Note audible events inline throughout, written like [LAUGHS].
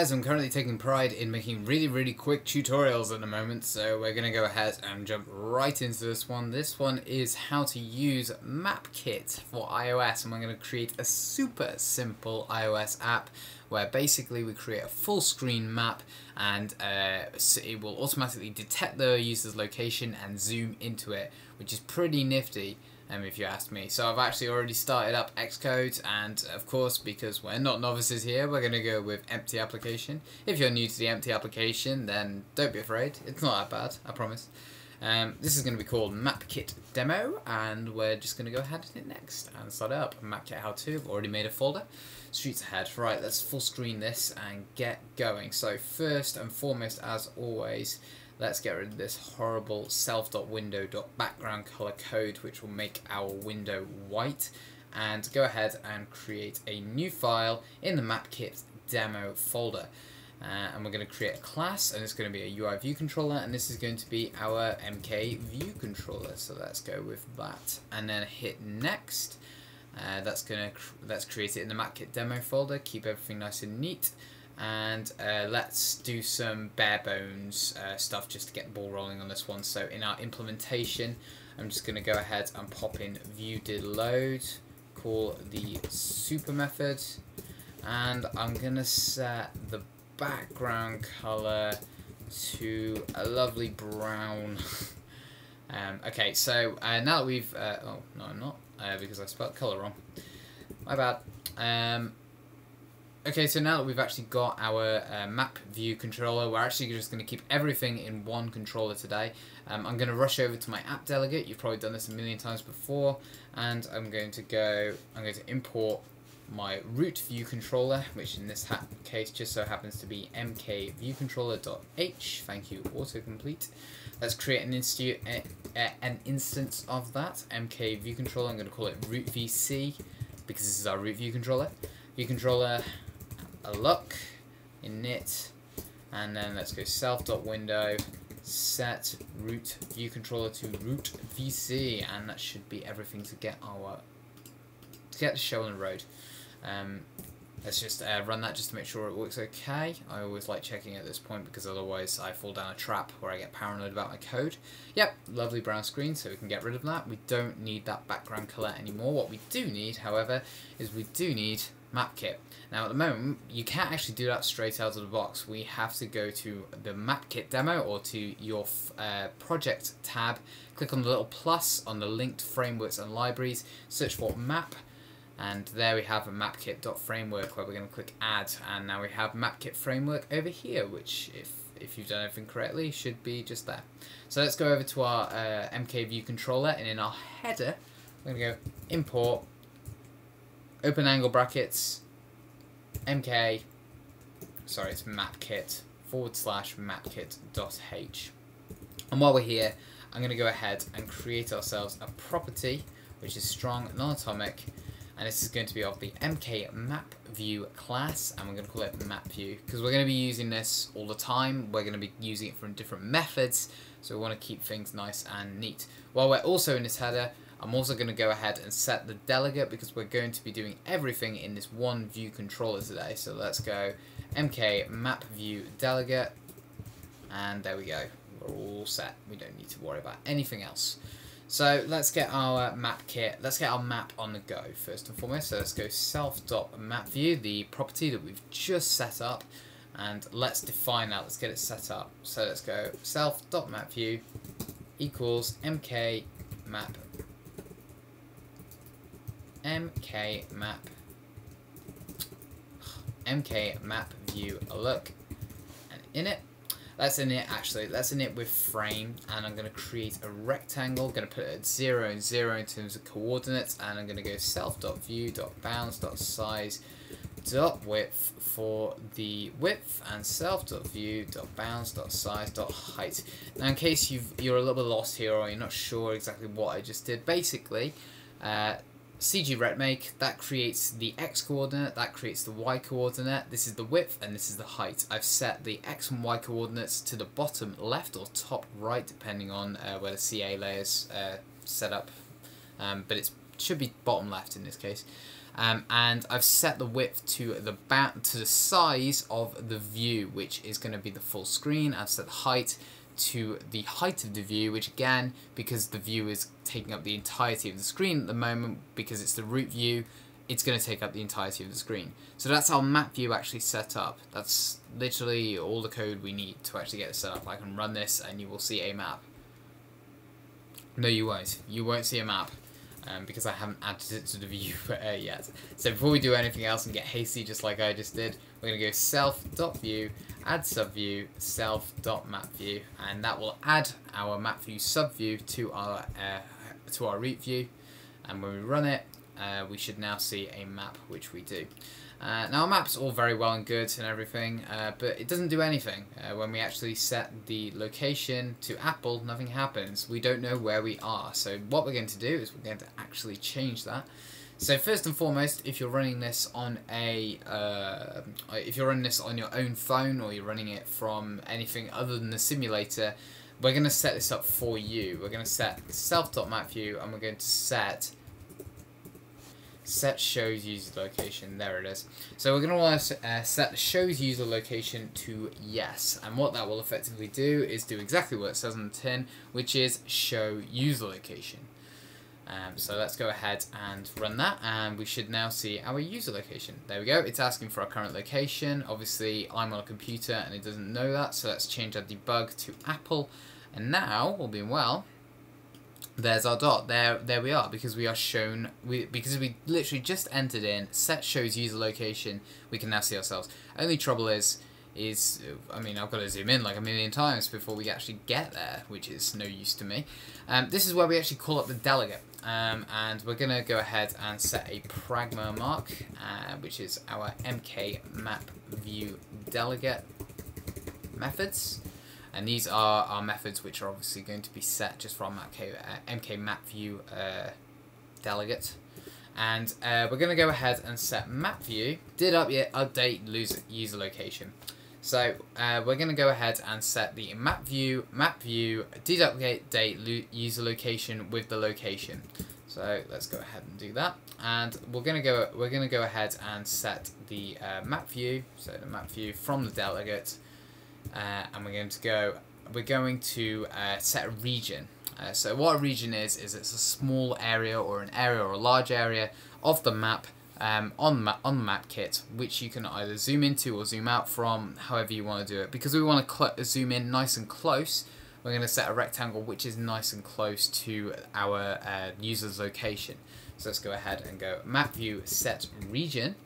Guys, I'm currently taking pride in making really, really quick tutorials at the moment, so we're going to go ahead and jump right into this one. This one is how to use MapKit for iOS, and we're going to create a super simple iOS app where basically we create a full screen map and uh, it will automatically detect the user's location and zoom into it, which is pretty nifty um, if you ask me. So I've actually already started up Xcode and of course because we're not novices here we're going to go with empty application. If you're new to the empty application then don't be afraid, it's not that bad, I promise. Um, this is going to be called MapKit Demo and we're just going to go ahead and hit next and start up. MapKit How To, I've already made a folder. Streets ahead. Right, let's full screen this and get going. So first and foremost as always Let's get rid of this horrible self.window.background color code which will make our window white and go ahead and create a new file in the MapKit demo folder. Uh, and we're going to create a class and it's going to be a UI view controller and this is going to be our MK view controller so let's go with that and then hit next uh, that's to cr let's create it in the MapKit demo folder keep everything nice and neat and uh, let's do some bare bones uh, stuff just to get the ball rolling on this one. So in our implementation, I'm just to go ahead and pop in view did load, call the super method, and I'm to set the background color to a lovely brown. [LAUGHS] um, okay, so uh, now that we've, uh, oh no I'm not, uh, because I spelled color wrong. My bad. Um, Okay, so now that we've actually got our uh, map view controller, we're actually just going to keep everything in one controller today. Um, I'm going to rush over to my app delegate. You've probably done this a million times before. And I'm going to go, I'm going to import my root view controller, which in this case just so happens to be mkviewcontroller.h. Thank you, autocomplete. Let's create an, uh, an instance of that, mkviewcontroller. I'm going to call it root vc because this is our root view controller. View controller alloc init and then let's go self.window set root view controller to root vc and that should be everything to get our to get the show on the road um, let's just uh, run that just to make sure it works okay. I always like checking at this point because otherwise I fall down a trap where I get paranoid about my code. Yep lovely brown screen so we can get rid of that. We don't need that background color anymore. What we do need however is we do need MapKit. Now at the moment, you can't actually do that straight out of the box. We have to go to the MapKit demo or to your uh, project tab, click on the little plus on the linked frameworks and libraries, search for map, and there we have a mapkit.framework where we're going to click add, and now we have MapKit framework over here, which if if you've done everything correctly, should be just there. So let's go over to our uh, MK view controller, and in our header, we're going to go import open angle brackets, mk, sorry, it's mapkit, forward slash mapkit.h. And while we're here, I'm going to go ahead and create ourselves a property, which is strong, non-atomic, and this is going to be of the MK Map View class, and we're going to call it Map View, because we're going to be using this all the time, we're going to be using it from different methods, so we want to keep things nice and neat. While we're also in this header, I'm also going to go ahead and set the delegate because we're going to be doing everything in this one view controller today. So let's go mk map view delegate and there we go. We're all set. We don't need to worry about anything else. So let's get our map kit, let's get our map on the go first and foremost. So let's go self.mapView, the property that we've just set up, and let's define that, let's get it set up. So let's go self.mapView equals mk map mk map mk map view look and in it that's in it actually. That's in it with frame and I'm going to create a rectangle. I'm going to put it at 0 and 0 in terms of coordinates and I'm going to go self.view.bounds.size dot width for the width and self dot view dot bounds dot size dot height. Now in case you've you're a little bit lost here or you're not sure exactly what I just did basically uh, CG make that creates the x coordinate, that creates the y coordinate, this is the width and this is the height. I've set the x and y coordinates to the bottom left or top right depending on uh, where the CA layer is uh, set up, um, but it should be bottom left in this case. Um, and I've set the width to the back to the size of the view, which is going to be the full screen. I've set the height to the height of the view, which again, because the view is taking up the entirety of the screen at the moment, because it's the root view, it's going to take up the entirety of the screen. So that's our map view actually set up. That's literally all the code we need to actually get it set up. I can run this and you will see a map. No, you won't. You won't see a map um, because I haven't added it to the view uh, yet. So before we do anything else and get hasty just like I just did, we're going to go self.view, add subview, self.mapView, and that will add our map view subview to our uh, to our root view. And when we run it, uh, we should now see a map, which we do. Uh, now, a map's all very well and good and everything, uh, but it doesn't do anything. Uh, when we actually set the location to Apple, nothing happens. We don't know where we are. So what we're going to do is we're going to actually change that. So first and foremost, if you're running this on a, uh, if you're running this on your own phone or you're running it from anything other than the simulator, we're going to set this up for you. We're going to set self.mapview and we're going to set set shows user location. There it is. So we're going to want to uh, set shows user location to yes. And what that will effectively do is do exactly what it says on the tin which is show user location. Um, so let's go ahead and run that and we should now see our user location. There we go. It's asking for our current location. Obviously I'm on a computer and it doesn't know that so let's change our debug to Apple. And now all being well there's our dot. There, there we are. Because we are shown, we because we literally just entered in set shows user location. We can now see ourselves. Only trouble is, is I mean I've got to zoom in like a million times before we actually get there, which is no use to me. Um, this is where we actually call up the delegate, um, and we're gonna go ahead and set a pragma mark, uh, which is our MK map view delegate methods. And these are our methods which are obviously going to be set just from MK, uh, MK map view uh, delegate. And uh, we're going to go ahead and set map view did up yet update user location. So uh, we're going to go ahead and set the map view map view did update date user location with the location. So let's go ahead and do that. And we're gonna go we're gonna go ahead and set the uh, map view, so the map view from the delegate uh, and we're going to go we're going to uh, set a region. Uh, so what a region is is it's a small area or an area or a large area of the map um, on, ma on the map kit which you can either zoom into or zoom out from however you want to do it. Because we want to zoom in nice and close we're going to set a rectangle which is nice and close to our uh, user's location. So let's go ahead and go map view set region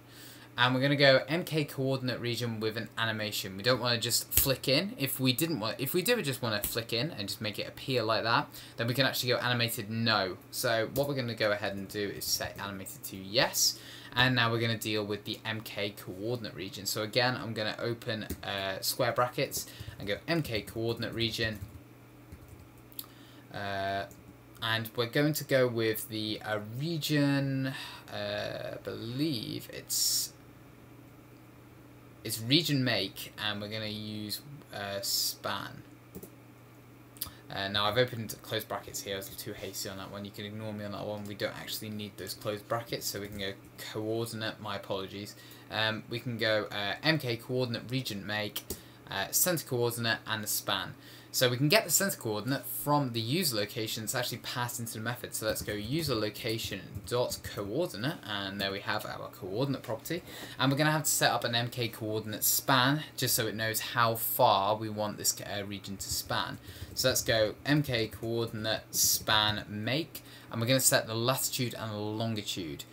and we're going to go MK coordinate region with an animation. We don't want to just flick in. If we didn't want, if we did just want to flick in and just make it appear like that, then we can actually go animated no. So what we're going to go ahead and do is set animated to yes. And now we're going to deal with the MK coordinate region. So again, I'm going to open uh, square brackets and go MK coordinate region. Uh, and we're going to go with the uh, region, uh, I believe it's it's region make and we're going to use uh, span. Uh, now I've opened closed brackets here, I was too hasty on that one, you can ignore me on that one, we don't actually need those closed brackets, so we can go coordinate, my apologies. Um, we can go uh, MK coordinate region make, uh, center coordinate and the span. So we can get the center coordinate from the user location that's actually passed into the method. So let's go user location dot coordinate, and there we have our coordinate property. And we're going to have to set up an MK coordinate span, just so it knows how far we want this uh, region to span. So let's go MK coordinate span make, and we're going to set the latitude and longitude.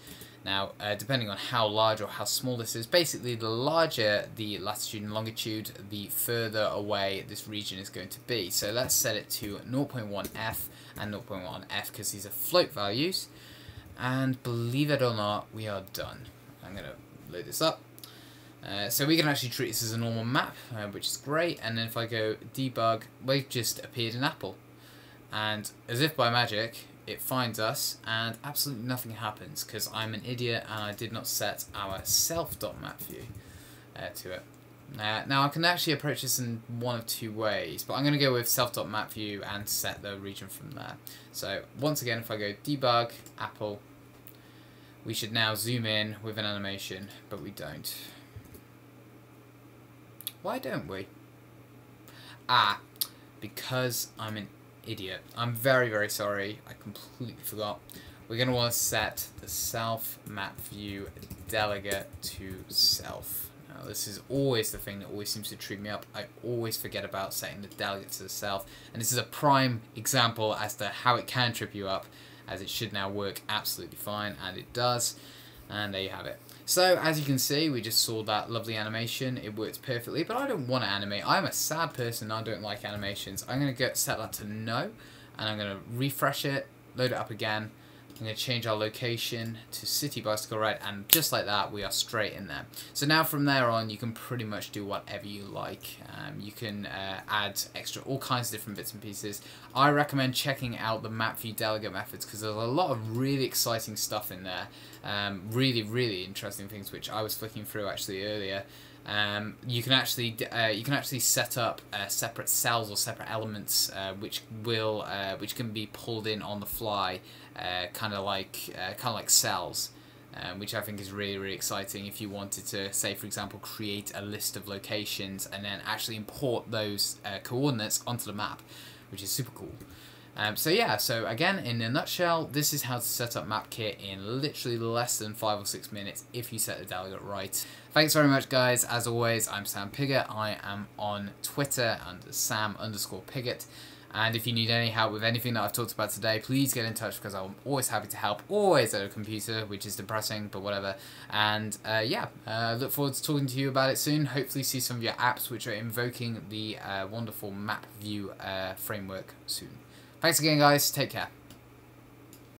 Now, uh, depending on how large or how small this is, basically the larger the latitude and longitude, the further away this region is going to be. So let's set it to 0.1f and 0.1f because these are float values. And believe it or not, we are done. I'm going to load this up. Uh, so we can actually treat this as a normal map, uh, which is great. And then if I go debug, we've just appeared in Apple. And as if by magic, it finds us and absolutely nothing happens because I'm an idiot and I did not set our self.map view uh, to it. Uh, now I can actually approach this in one of two ways, but I'm going to go with self.map view and set the region from there. So once again, if I go debug, Apple, we should now zoom in with an animation, but we don't. Why don't we? Ah, because I'm an idiot. I'm very, very sorry. I completely forgot. We're going to want to set the self map view delegate to self. Now, this is always the thing that always seems to trip me up. I always forget about setting the delegate to the self. And this is a prime example as to how it can trip you up, as it should now work absolutely fine, and it does. And there you have it. So, as you can see, we just saw that lovely animation. It works perfectly, but I don't want to animate. I'm a sad person. I don't like animations. I'm going to set that to no, and I'm going to refresh it, load it up again. I'm going to change our location to City Bicycle Ride, and just like that, we are straight in there. So now from there on, you can pretty much do whatever you like. Um, you can uh, add extra, all kinds of different bits and pieces. I recommend checking out the map view delegate methods because there's a lot of really exciting stuff in there. Um, really, really interesting things which I was flicking through actually earlier. Um, you can actually uh, you can actually set up uh, separate cells or separate elements uh, which will uh, which can be pulled in on the fly, uh, kind of like uh, kind of like cells. Um, which I think is really, really exciting if you wanted to, say, for example, create a list of locations and then actually import those coordinates onto the map, which is super cool. Um, so yeah, so again, in a nutshell, this is how to set up MapKit in literally less than 5 or 6 minutes if you set the delegate right. Thanks very much guys, as always, I'm Sam Pigott, I am on Twitter under Sam underscore Pigott. And if you need any help with anything that I've talked about today, please get in touch because I'm always happy to help. Always at a computer, which is depressing, but whatever. And uh, yeah, uh, look forward to talking to you about it soon. Hopefully see some of your apps which are invoking the uh, wonderful map view uh, framework soon. Thanks again, guys. Take care.